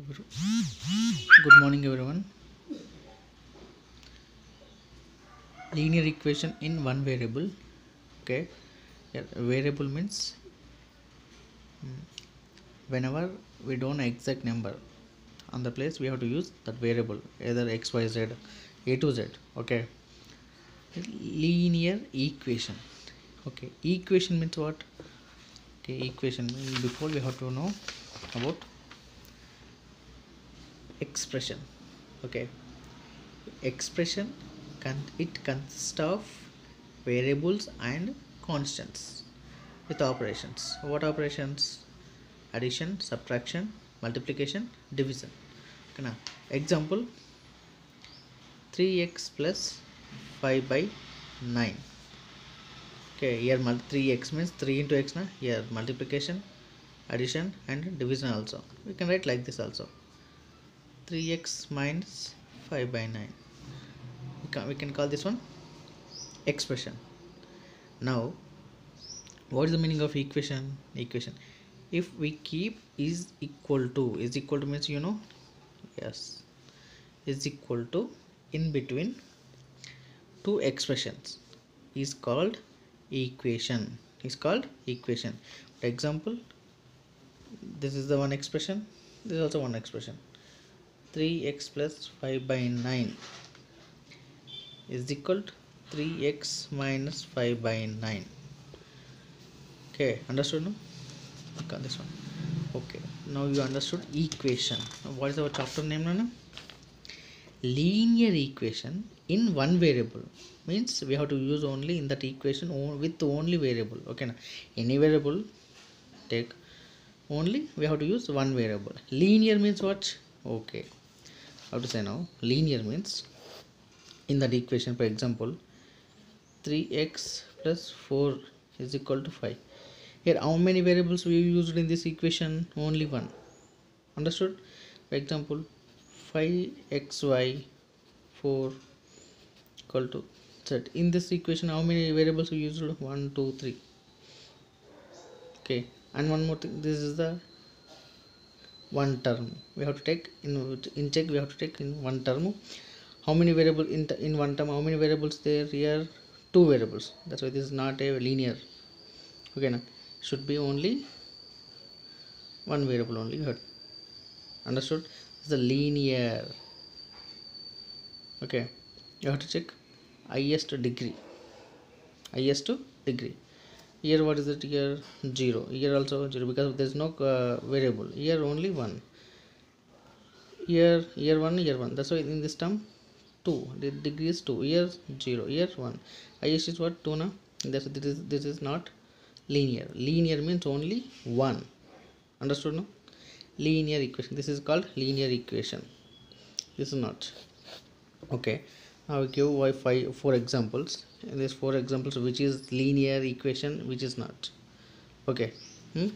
Good morning everyone linear equation in one variable okay variable means whenever we don't exact number on the place we have to use that variable either X Y Z A to Z okay linear equation okay equation means what okay equation before we have to know about expression. Okay. Expression con- it consists of variables and constants with operations. What operations? Addition subtraction multiplication division. Okay now example 3x plus 5 by 9 okay here mul- 3x means 3 into x na? Here multiplication addition and division also. We can write like this also 3x minus 5 by 9 we can, we can call this one expression. Now what is the meaning of equation? Equation. If we keep is equal to is equal to means you know yes is equal to in between two expressions is called equation. Is called equation. For example this is the one expression this is also one expression 3x plus 5 by 9 is equal to 3x minus 5 by 9 okay understood no? Okay this one. Okay now you understood equation. Now what is our chapter name Nana? linear equation in one variable. Means we have to use only in that equation with only variable. Okay now any variable take only we have to use one variable. Linear means what? Okay how to say now linear means in that equation for example 3x plus 4 is equal to 5 here how many variables we used in this equation? Only one. Understood? For example 5xy 4 equal to z. In this equation how many variables we used? 1 2 3 okay. And one more thing this is the one term. We have to take in in check we have to take in one term. How many variable in t- in one term how many variables there here? Two variables. That's why this is not a linear. Okay now should be only one variable only. You understood? It's the linear. Okay. You have to check highest degree. Highest degree here what is it? Here zero. Here also zero because there is no uh, variable. Here only one. Here here one here one. That's why in this term two. The degree is two. Here zero. Here one. Highest is what? Two now that's this is this is not linear. Linear means only one. Understood no? Linear equation. This is called linear equation. This is not. Okay I give why five four examples. And these four examples which is linear equation which is not. Okay. Hmm?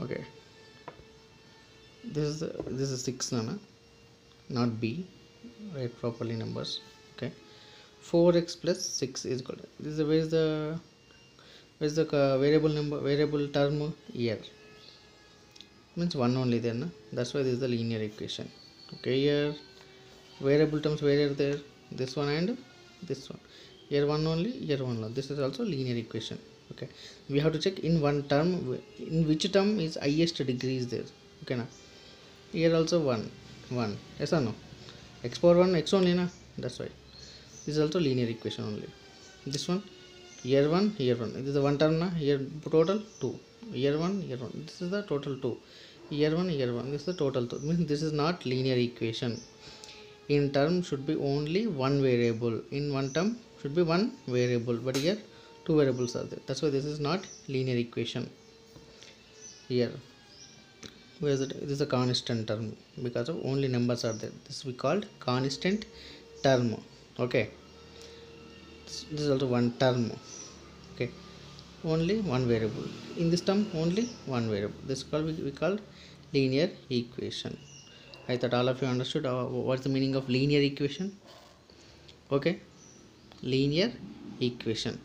okay. This is the, this is six nana not b. Write properly numbers. Okay. 4x plus 6 is equal to this is the, where is the is the uh, variable number variable term here means one only then that's why this is the linear equation okay here variable terms where are there this one and this one here one only here one only this is also linear equation okay we have to check in one term in which term is highest degree is there okay na here also one one yes or no x power 1 x only na that's why this is also linear equation only this one here one year one. This is one term na? Year total two. Year one year one. This is the total two. Year one year one. This is the total two. Means this is not linear equation. In term should be only one variable. In one term should be one variable. But here two variables are there. That's why this is not linear equation. Here. Where is it? This is a constant term. Because of only numbers are there. This we called constant term. Okay. This is also one term okay. Only one variable. In this term only one variable. This is called we, we called linear equation. I thought all of you understood uh, what's the meaning of linear equation? Okay. Linear equation